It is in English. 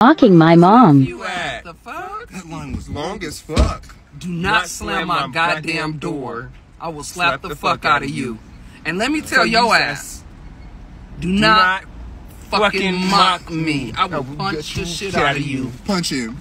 Mocking my mom. You at? That line was long as fuck. Do not slam my goddamn door. I will slap the fuck out of you. And let me tell your ass, do not fucking mock me. I will punch the shit out of you. Punch him.